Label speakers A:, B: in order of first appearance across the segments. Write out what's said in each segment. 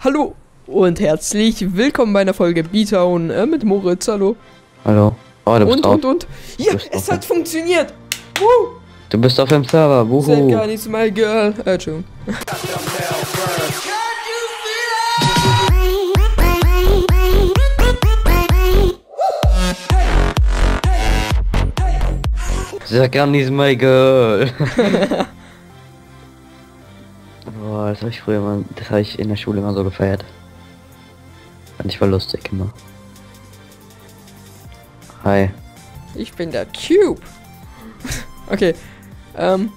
A: Hallo und herzlich willkommen bei einer Folge B-Town äh, mit Moritz. Hallo.
B: Hallo. Oh, du bist
A: Und,
B: drauf.
A: und, und. Ja, es hat funktioniert. Woo!
B: Du bist auf dem Server. Wuhu.
A: Said gar nichts, my girl. Äh, Entschuldigung.
B: Sag gar nicht my girl. Das habe ich früher mal, das habe ich in der Schule immer so gefeiert. Fand ich voll lustig immer. Hi.
A: Ich bin der Cube. okay. Ähm.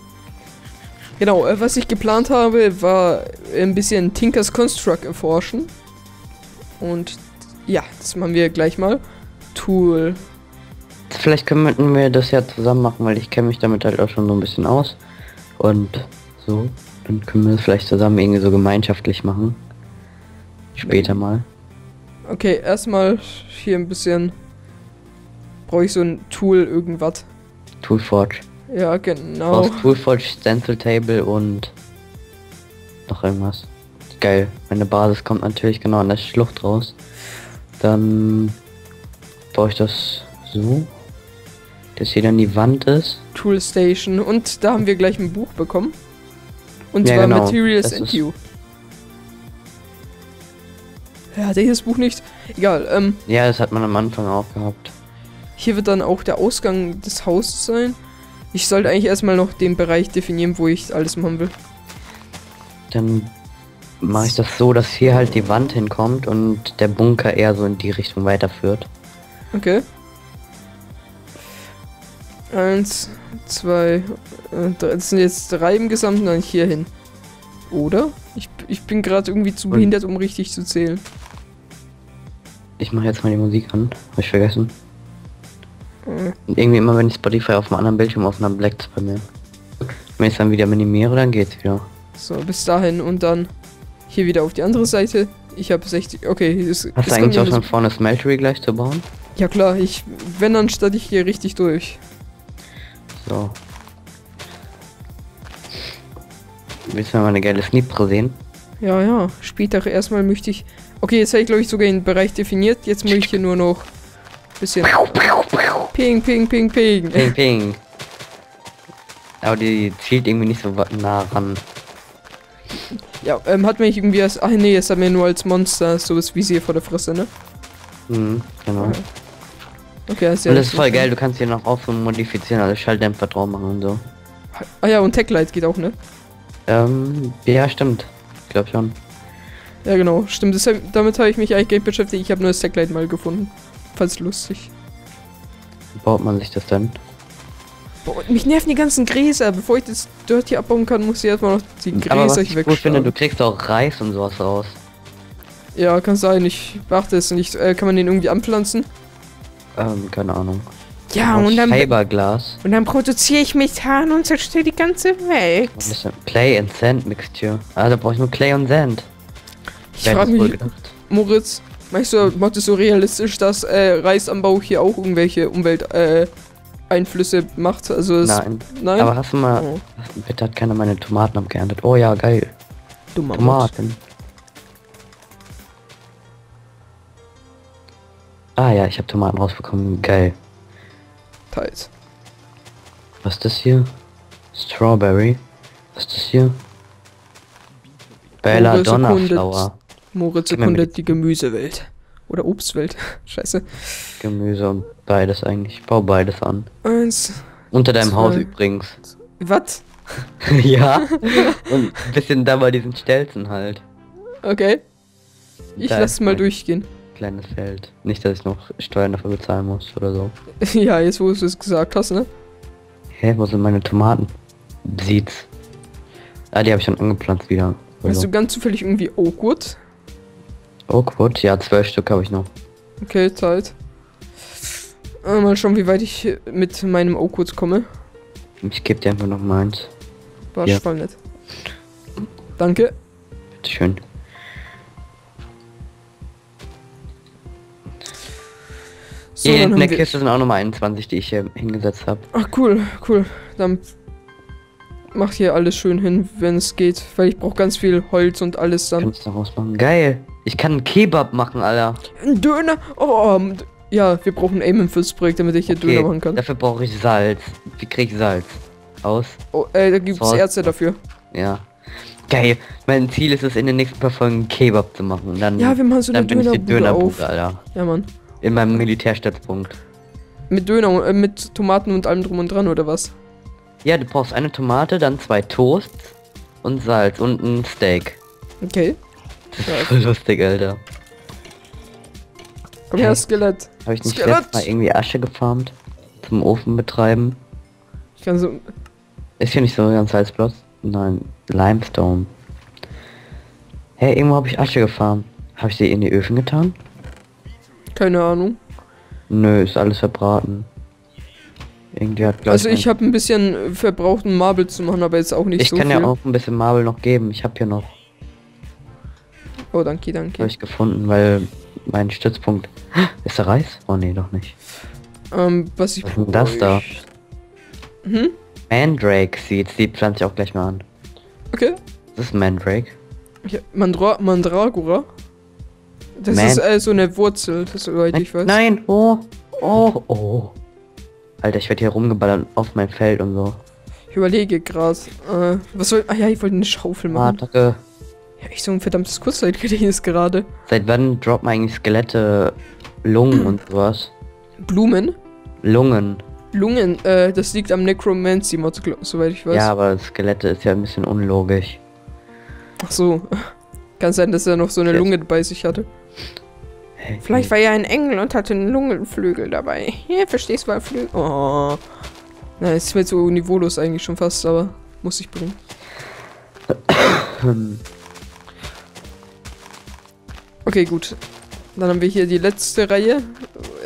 A: Genau, äh, was ich geplant habe, war ein bisschen Tinkers Construct erforschen. Und ja, das machen wir gleich mal. Tool.
B: Vielleicht könnten wir das ja zusammen machen, weil ich kenne mich damit halt auch schon so ein bisschen aus. Und so, dann können wir das vielleicht zusammen irgendwie so gemeinschaftlich machen. Später mal.
A: Okay, erstmal hier ein bisschen. Brauche ich so ein Tool, irgendwas.
B: Toolforge.
A: Ja, genau.
B: brauchst Toolforge, Stencil Table und noch irgendwas. Geil. Meine Basis kommt natürlich genau an der Schlucht raus. Dann baue ich das so, dass hier dann die Wand ist.
A: Tool Station. Und da haben wir gleich ein Buch bekommen. Und
B: Ja,
A: zwar
B: genau.
A: Materials and You. Ja, hatte ich das Buch nicht? Egal, ähm,
B: Ja, das hat man am Anfang auch gehabt.
A: hier wird dann auch der Ausgang des Hauses sein. Ich sollte eigentlich erstmal noch den Bereich definieren, wo ich alles machen will.
B: Dann mache ich das so, dass hier halt die Wand hinkommt und der Bunker eher so in die Richtung weiterführt.
A: Okay. Eins, zwei, äh, drei. Das sind jetzt drei im Gesamten dann hier hin. Oder? Ich, ich bin gerade irgendwie zu behindert, um richtig zu zählen.
B: Ich mache jetzt mal die Musik an. Hab ich vergessen. Und irgendwie immer wenn ich Spotify auf einem anderen Bildschirm auf einer bleckt bei mir. Wenn ich es dann wieder minimiere, dann geht's wieder.
A: So, bis dahin und dann hier wieder auf die andere Seite. Ich habe 60. Okay, es,
B: Hast du eigentlich auch schon vor, eine Smeltery gleich zu bauen?
A: Ja klar, ich. Wenn dann starte ich hier richtig durch.
B: So. Willst du mal eine geile Snipre sehen?
A: Ja, ja. Später erstmal möchte ich. Okay, jetzt habe ich glaube ich sogar den Bereich definiert. Jetzt möchte ich hier nur noch bisschen. Ping, ping, ping, ping.
B: Ping, ping. Aber die zielt irgendwie nicht so nah ran.
A: Ja, ähm, hat mich irgendwie als. Ach nee, es hat mir nur als Monster sowas wie sie vor der Fresse, ne?
B: Mhm, genau.
A: Ja. Okay, das ist ja
B: Und das ist voll geil, du kannst hier noch auf und modifizieren, also Schalldämpfer drauf machen und so.
A: Ah ja, und Techlight geht auch, ne?
B: Ähm, ja, stimmt. Ich glaube schon.
A: Ja, genau. Stimmt, das, damit habe ich mich eigentlich beschäftigt. Ich habe nur das Techlight mal gefunden. Falls lustig.
B: Wie baut man sich das denn?
A: Boah, mich nerven die ganzen Gräser. Bevor ich das Dirt hier abbauen kann, muss ich erstmal noch die
B: Aber was
A: Gräser
B: ich
A: hier
B: gut finde, du kriegst auch Reis und sowas raus.
A: Ja, kann sein. Ich beachte es nicht. Äh, kann man den irgendwie anpflanzen?
B: Ähm, keine Ahnung.
A: Ja, und dann,
B: Fiberglas.
A: und dann produziere ich Methan und zerstöre die ganze Welt.
B: Ein bisschen Clay and Sand Mixture. Ah, da brauche ich nur Clay und Sand.
A: Ich frage mich? Moritz, meinst du, macht es so realistisch, dass äh, Reisanbau hier auch irgendwelche Umwelteinflüsse äh, Einflüsse macht? Also
B: Nein.
A: nein?
B: Aber hast du mal.
A: Oh,
B: Bitte hat keiner meine Tomaten abgeerntet. Oh ja, geil.
A: dummer.
B: Tomaten. Ah ja, ich habe Tomaten rausbekommen. Geil.
A: Teils.
B: Was ist das hier? Strawberry. Was ist das hier? Bella
A: Moritz
B: Donna
A: erkundet-
B: Flower.
A: Moritz erkundet die Gemüsewelt. Oder Obstwelt. Scheiße.
B: Gemüse und beides eigentlich. Ich baue beides an.
A: Eins.
B: Unter deinem
A: Zwei.
B: Haus übrigens.
A: Was?
B: ja. Und ein bisschen da bei diesen Stelzen halt.
A: Okay. Ich
B: Da
A: lass mal
B: mein
A: durchgehen.
B: Kleines Feld. Nicht, dass ich noch Steuern dafür bezahlen muss oder so.
A: ja, jetzt wo du es gesagt hast, ne?
B: Hä, wo sind meine Tomaten? Seeds. Ah, die habe ich schon angepflanzt wieder.
A: Hast
B: Also.
A: du ganz zufällig irgendwie Oakwood?
B: Oakwood? Ja, zwölf Stück habe ich noch.
A: Okay, Zeit. Äh, mal schauen, wie weit ich mit meinem Oakwood komme.
B: Ich gebe dir einfach noch meins.
A: War
B: Ja.
A: voll nett. Danke.
B: Bitteschön.
A: So, dann
B: in der. Kiste sind auch nochmal 21, die ich hier hingesetzt habe.
A: Ach, cool, cool. Dann mach hier alles schön hin, wenn es geht, weil ich brauche ganz viel Holz und alles dann.
B: Kannst du daraus machen. Geil. Ich kann einen Kebab machen, Alter.
A: Ein Döner. Oh, ja, wir brauchen Aim fürs Projekt, damit ich hier
B: Okay,
A: Döner machen kann.
B: Dafür brauche ich Salz. Wie krieg ich Salz? Aus?
A: Oh, äh, da gibt's
B: Salz.
A: Ärzte dafür.
B: Ja. Geil. Mein Ziel ist es, in den nächsten paar Folgen Kebab zu machen. Und dann,
A: Ja, wir machen so eine
B: dann bin ich der
A: Dönerbude auf.
B: Alter.
A: Ja, Mann.
B: In meinem Militärstützpunkt.
A: Mit Döner, äh, mit Tomaten und allem drum und dran, oder was?
B: Ja, du brauchst eine Tomate, dann zwei Toasts und Salz und ein Steak.
A: Okay.
B: Das ist voll lustig, Alter.
A: Komm her. Skelett.
B: Habe ich nicht
A: Skelett.
B: letztes Mal irgendwie Asche gefarmt? Zum Ofen betreiben?
A: Ich kann so.
B: Ist hier nicht so ganz Salzplatz? Nein, Limestone. Hey, irgendwo habe ich Asche gefarmt. Habe ich sie in die Öfen getan?
A: Keine Ahnung.
B: Nö, ist alles verbraten. Irgendwie hat
A: Also ich habe ein bisschen verbrauchten Marble zu machen, aber jetzt auch nicht
B: Ich
A: so
B: kann
A: viel.
B: ja auch ein bisschen Marble noch geben. Ich habe hier noch,
A: Oh, danke, danke.
B: habe ich gefunden, weil mein Stützpunkt. Ist da Reis? Oh nee, doch nicht.
A: Ähm, was ich
B: Was ist das da?
A: Hm?
B: Mandrake Seeds, die pflanze ich auch gleich mal an.
A: Okay.
B: Das ist Mandrake.
A: Ja, Mandra Mandragora. Das
B: Man-
A: ist äh, so eine Wurzel, das soweit
B: Nein,
A: ich weiß.
B: nein, oh, oh, oh. Alter, ich werde hier rumgeballert auf mein Feld und so.
A: Ich überlege gerade. Äh, was soll. Ah ja, ich wollte eine Schaufel
B: Ah,
A: machen.
B: danke.
A: Ja, ich so ein verdammtes Kurzzeitgedächtnis gerade.
B: Seit wann droppen eigentlich Skelette Lungen und sowas?
A: Blumen.
B: Lungen.
A: Lungen, äh, das liegt am Necromancy-Mod, soweit ich weiß.
B: Ja, aber Skelette ist ja ein bisschen unlogisch.
A: Ach so. Kann sein, dass er noch so eine
B: Jetzt.
A: Lunge bei sich hatte. Vielleicht war er ein Engel und hatte einen Lungenflügel dabei. Ja, verstehst du, Flügel. Oh. Na, es wird so niveaulos eigentlich schon fast, aber muss ich bringen.
B: Hm.
A: Okay, gut. Dann haben wir hier die letzte Reihe.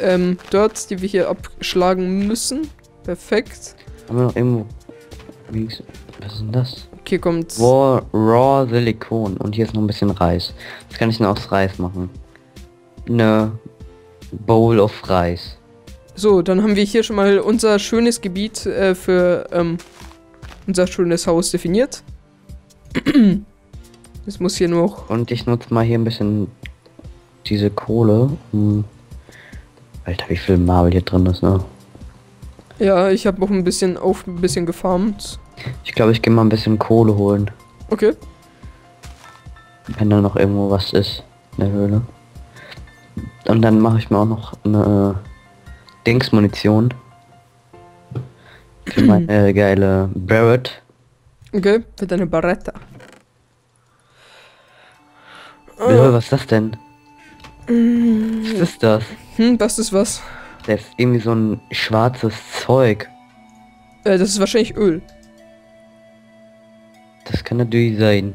A: Ähm, Dirt, die wir hier abschlagen müssen. Perfekt.
B: Haben wir noch irgendwo... Was ist denn das?
A: Hier kommt.
B: Raw, Raw Silikon. Und hier ist noch ein bisschen Reis. Was kann ich denn aus Reis machen? Eine Bowl of Reis.
A: So, dann haben wir hier schon mal unser schönes Gebiet äh, für ähm, unser schönes Haus definiert. Es muss hier noch.
B: Und ich nutze mal hier ein bisschen diese Kohle. Hm. Alter, wie viel Marble hier drin ist, ne?
A: Ja, ich habe auch ein bisschen auf ein bisschen gefarmt.
B: Ich glaube, ich gehe mal ein bisschen Kohle holen.
A: Okay.
B: Wenn da noch irgendwo was ist in der Höhle. Und dann mache ich mir auch noch eine Dingsmunition. Für meine geile Barrett.
A: Okay, für deine Barretta.
B: Äh, was ist das denn? Was ist das?
A: Hm, das ist was.
B: Das ist irgendwie so ein schwarzes Zeug.
A: Äh, das ist wahrscheinlich Öl.
B: Kann natürlich sein.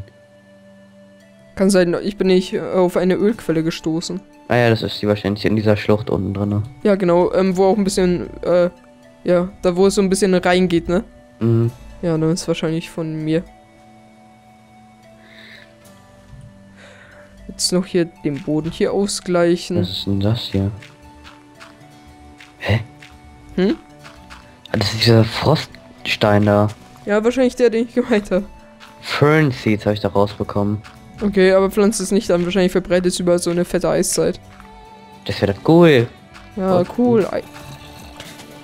A: Kann sein, ich bin nicht auf eine Ölquelle gestoßen.
B: Ah ja, das ist die wahrscheinlich in dieser Schlucht unten drin.
A: Ja, genau, ähm, wo auch ein bisschen, äh, ja, da wo es so ein bisschen reingeht, ne?
B: Mhm.
A: Ja, dann ist wahrscheinlich von mir. Jetzt noch hier den Boden hier ausgleichen.
B: Was ist denn das hier? Hä?
A: Hm?
B: Ah, Das ist dieser Froststein da.
A: Ja, wahrscheinlich der, den ich gemeint habe.
B: Fern Seeds habe ich da rausbekommen.
A: Okay, aber pflanzt es nicht an. Wahrscheinlich verbreitet es über so eine fette Eiszeit.
B: Das wäre cool.
A: Ja,
B: Oh.
A: cool. Ei-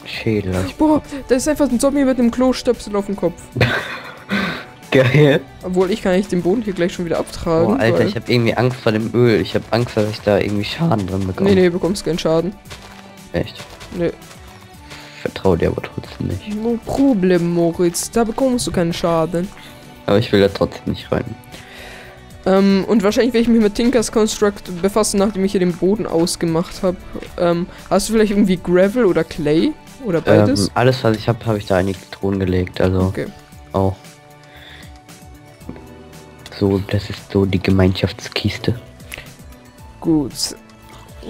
B: Schädel. ich-
A: Boah, da ist einfach ein Zombie mit einem Klostöpsel auf dem Kopf.
B: Geil.
A: Obwohl, ich kann nicht den Boden hier gleich schon wieder abtragen.
B: Oh, Alter,
A: weil-
B: ich habe irgendwie Angst vor dem Öl. Ich habe Angst, dass ich da irgendwie Schaden drin bekomme.
A: Nee, nee, bekommst keinen Schaden.
B: Echt.
A: Nee.
B: Vertraue dir aber trotzdem nicht.
A: No Problem, Moritz. Da bekommst du keinen Schaden.
B: Aber ich will da trotzdem nicht rein.
A: Ähm, und wahrscheinlich werde ich mich mit Tinkers Construct befassen, nachdem ich hier den Boden ausgemacht habe. Ähm, hast du vielleicht irgendwie Gravel oder Clay? Oder beides?
B: Ähm, alles, was ich habe, habe ich da in die Truhen gelegt. Also
A: okay.
B: auch. So, das ist so die Gemeinschaftskiste.
A: Gut.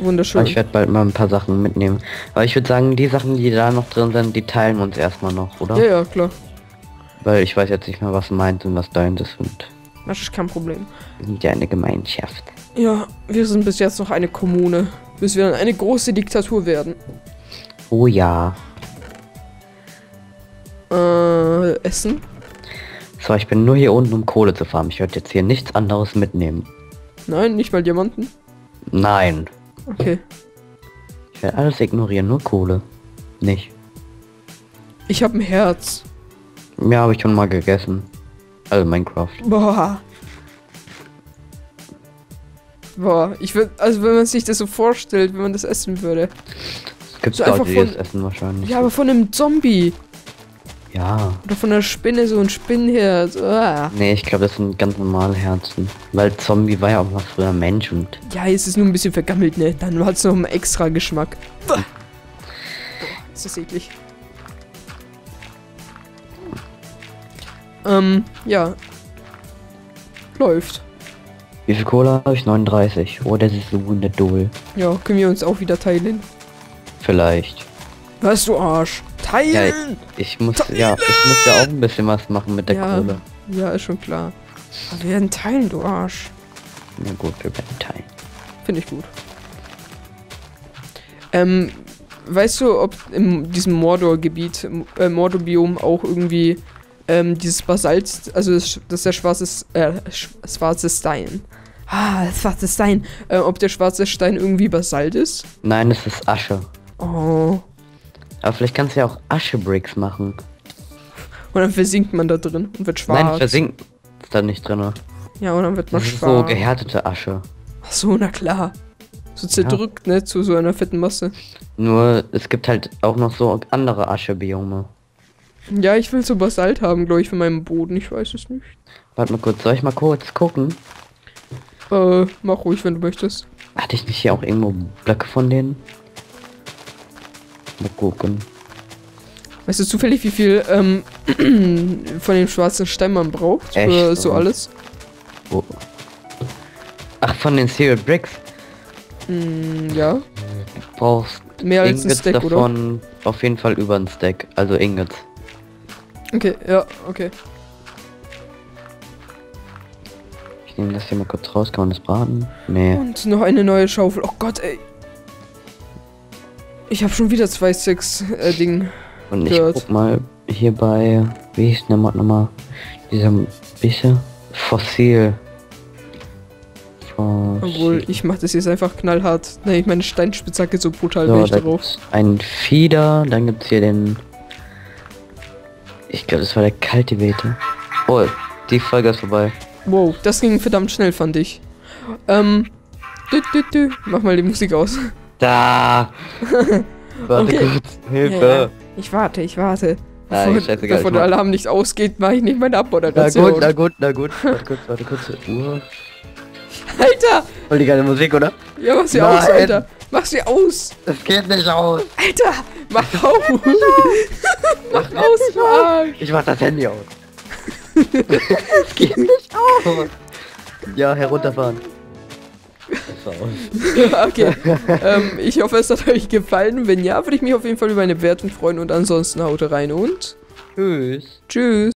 A: Wunderschön.
B: Aber ich werde bald mal ein paar Sachen mitnehmen. Aber ich würde sagen, die Sachen, die da noch drin sind, die teilen wir uns erstmal noch, oder?
A: Ja, ja, klar.
B: Weil ich weiß jetzt nicht mehr, was meins und was deins ist. Und
A: Das ist kein Problem.
B: wir sind ja eine Gemeinschaft.
A: Ja, wir sind bis jetzt noch eine Kommune. Bis wir dann eine große Diktatur werden.
B: Oh ja.
A: Äh, Essen?
B: So, ich bin nur hier unten, um Kohle zu farmen. Ich werde jetzt hier nichts anderes mitnehmen.
A: Nein, nicht mal Diamanten.
B: Nein.
A: Okay.
B: Ich werde alles ignorieren, nur Kohle. Nicht.
A: Ich habe ein Herz.
B: Ja, habe ich schon mal gegessen. Also Minecraft.
A: Boah. Boah, ich würde, also wenn man sich das so vorstellt, wenn man das essen würde.
B: Es gibt
A: So
B: Leute,
A: einfach von-
B: das essen wahrscheinlich.
A: Ja, aber von einem Zombie.
B: ja.
A: Oder von einer Spinne, so ein Spinnenherz. Ah.
B: Nee, ich glaube, das sind ganz normale Herzen. Weil Zombie war ja auch mal früher Mensch und
A: Ja, es ist nur ein bisschen vergammelt, ne? Dann hat es noch einen extra Geschmack. Boah, ist das eklig. Ähm, ja. Läuft.
B: wie viel Kohle habe ich? 39. Oh, das ist so wunderdoll.
A: Ja, können wir uns auch wieder teilen.
B: Vielleicht.
A: Was, du Arsch? Teilen!
B: Ja, ich muss ja, ich muss ja auch ein bisschen was machen mit der
A: Ja.
B: Kohle.
A: Ja, ist schon klar. Aber wir werden teilen, du Arsch.
B: Na gut, wir werden teilen.
A: Finde ich gut. Ähm, weißt du, ob in diesem Mordor-Gebiet, äh, Mordor-Biom auch irgendwie ähm, dieses Basalt, also das, das ist der schwarze, äh, sch schwarze Stein. Ah, schwarze Stein. Äh, ob der schwarze Stein irgendwie Basalt ist?
B: Nein, es ist Asche.
A: Oh.
B: Aber vielleicht kannst du ja auch Aschebricks machen.
A: Und dann versinkt man da drin und wird schwarz.
B: Nein, versinkt da nicht drin.
A: ja, und dann wird man
B: Das ist so
A: schwarz.
B: gehärtete Asche.
A: Ach so, na klar. So zerdrückt, ne, zu so einer fetten Masse.
B: Nur es gibt halt auch noch so andere Aschebiome.
A: Ja, ich will so Basalt haben, glaube ich, für meinen Boden. Ich weiß es nicht.
B: Warte mal kurz, soll ich mal kurz gucken?
A: Äh, mach ruhig, wenn du möchtest.
B: Hatte ich nicht hier auch irgendwo Blöcke von denen? Mal gucken.
A: Weißt du zufällig, wie viel ähm, von dem schwarzen Stein man braucht für
B: Echt?
A: so alles?
B: Wo? Ach, von den Serial Bricks.
A: Hm, ja.
B: Du brauchst
A: Mehr als ein Stack, oder?
B: davon auf jeden Fall über ein Stack. Also Ingots.
A: Okay, ja, okay.
B: Ich nehme das hier mal kurz raus. Kann man das braten? Nee.
A: Und noch eine neue Schaufel. Oh Gott, ey. Ich habe schon wieder zwei Sticks äh, Ding.
B: Und ich
A: Gehört.
B: guck mal hier bei, wie hieß der Mod nochmal? Dieser bisschen Fossil. Fossil.
A: Obwohl, ich mache das jetzt einfach knallhart. Nee, ich meine Steinspitzhacke so brutal
B: so, da
A: drauf.
B: ein Fieder, dann gibt's hier den. Ich glaube, das war der Cultivator. Oh, die Folge ist vorbei.
A: Wow, das ging verdammt schnell, fand ich. Ähm. Dü, dü, dü. Mach mal die Musik aus.
B: Da! Warte
A: Okay.
B: kurz, Hilfe!
A: Ja, ja. Ich warte, ich warte.
B: Nein,
A: Bevor,
B: scheißegal,
A: bevor der
B: mach-
A: Alarm nicht ausgeht, mache ich nicht meine
B: Na
A: Abmoderation.
B: gut, na gut, na gut. Warte kurz, warte kurz. Uhr.
A: Alter!
B: Voll die geile Musik, oder?
A: Ja, mach sie
B: Nein.
A: aus, Alter! Mach sie aus!
B: Das geht nicht aus.
A: Alter! Mach aus! mach aus, Marc!
B: Ich mach das Handy aus. das geht nicht aus. Ja, herunterfahren.
A: Okay. ähm, ich hoffe, es hat euch gefallen. Wenn ja, würde ich mich auf jeden Fall über eine Bewertung freuen und ansonsten haut rein und
B: Tschüss.
A: tschüss.